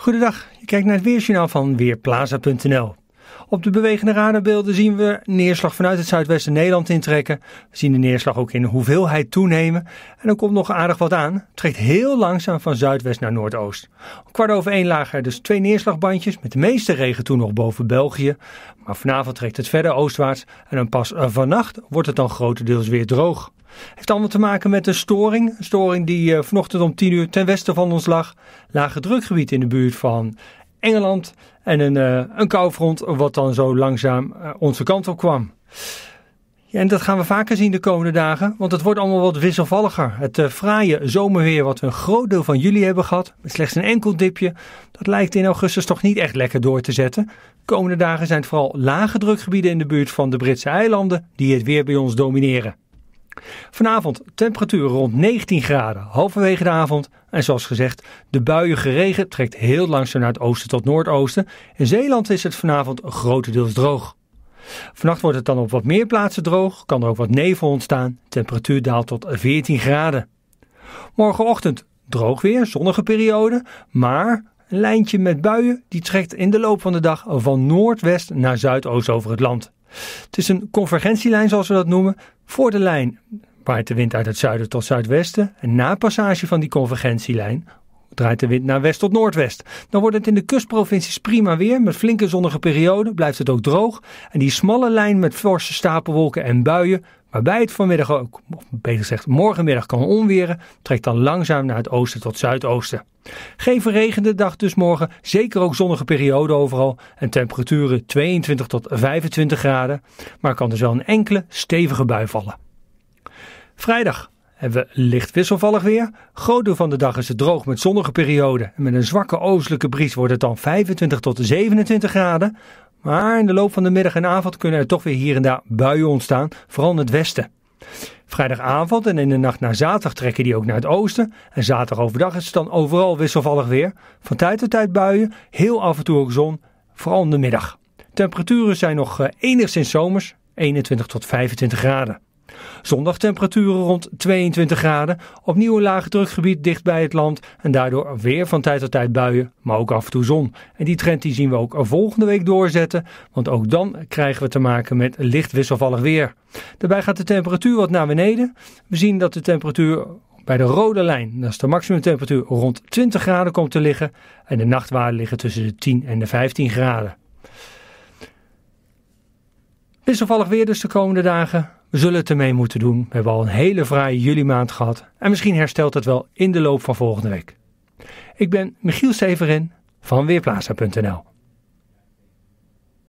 Goedendag, je kijkt naar het weersjournaal van Weerplaza.nl. Op de bewegende radarbeelden zien we neerslag vanuit het zuidwesten Nederland intrekken. We zien de neerslag ook in hoeveelheid toenemen. En er komt nog aardig wat aan. Het trekt heel langzaam van zuidwest naar noordoost. Om kwart over één lagen er dus twee neerslagbandjes met de meeste regen toen nog boven België. Maar vanavond trekt het verder oostwaarts en dan pas vannacht wordt het dan grotendeels weer droog. Heeft allemaal te maken met een storing. Een storing die uh, vanochtend om 10 uur ten westen van ons lag. Lage drukgebied in de buurt van Engeland. En een, uh, een koufront wat dan zo langzaam uh, onze kant op kwam. En dat gaan we vaker zien de komende dagen, want het wordt allemaal wat wisselvalliger. Het fraaie zomerweer wat we een groot deel van juli hebben gehad, met slechts een enkel dipje, dat lijkt in augustus toch niet echt lekker door te zetten. De komende dagen zijn het vooral lage drukgebieden in de buurt van de Britse eilanden die het weer bij ons domineren. Vanavond temperatuur rond 19 graden, halverwege de avond. En zoals gezegd, de buiige regen trekt heel langzaam naar het oosten tot noordoosten. In Zeeland is het vanavond grotendeels droog. Vannacht wordt het dan op wat meer plaatsen droog, kan er ook wat nevel ontstaan. Temperatuur daalt tot 14 graden. Morgenochtend droog weer, zonnige periode, maar een lijntje met buien die trekt in de loop van de dag van noordwest naar zuidoost over het land. Het is een convergentielijn zoals we dat noemen. Voor de lijn waait de wind uit het zuiden tot zuidwesten. En na passage van die convergentielijn draait de wind naar west tot noordwest. Dan wordt het in de kustprovincies prima weer. Met flinke zonnige perioden blijft het ook droog. En die smalle lijn met forse stapelwolken en buien, waarbij het vanmiddag ook, of beter gezegd morgenmiddag kan onweren, trekt dan langzaam naar het oosten tot zuidoosten. Geen verregende dag dus morgen, zeker ook zonnige periode overal en temperaturen 22 tot 25 graden, maar kan dus wel een enkele stevige bui vallen. Vrijdag hebben we licht wisselvallig weer. Groot deel van de dag is het droog met zonnige perioden. En met een zwakke oostelijke bries wordt het dan 25 tot 27 graden. Maar in de loop van de middag en avond kunnen er toch weer hier en daar buien ontstaan, vooral in het westen. Vrijdagavond en in de nacht naar zaterdag trekken die ook naar het oosten. En zaterdag overdag is het dan overal wisselvallig weer. Van tijd tot tijd buien, heel af en toe ook zon, vooral in de middag. Temperaturen zijn nog enigszins zomers, 21 tot 25 graden. Zondag temperaturen rond 22 graden. Opnieuw een laag drukgebied dicht bij het land. En daardoor weer van tijd tot tijd buien, maar ook af en toe zon. En die trend die zien we ook volgende week doorzetten. Want ook dan krijgen we te maken met licht wisselvallig weer. Daarbij gaat de temperatuur wat naar beneden. We zien dat de temperatuur bij de rode lijn, dat is de maximumtemperatuur, rond 20 graden komt te liggen. En de nachtwaarden liggen tussen de 10 en de 15 graden. Wisselvallig weer dus de komende dagen. We zullen het ermee moeten doen. We hebben al een hele fraaie juli maand gehad. En misschien herstelt het wel in de loop van volgende week. Ik ben Michiel Severin van Weerplaza.nl